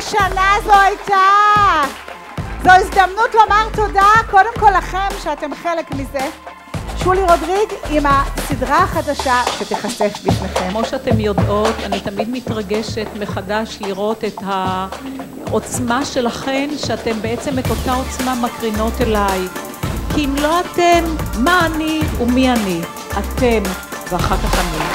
שנה זו הייתה. זו הזדמנות לומר תודה קודם כל לכם שאתם חלק מזה. שולי רודריג עם הסדרה החדשה שתיחשף בפניכם. כמו שאתם יודעות, אני תמיד מתרגשת מחדש לראות את העוצמה שלכן, שאתם בעצם את אותה עוצמה מקרינות אליי. כי אם לא אתם, מה אני ומי אני? אתם ואחר כך אני.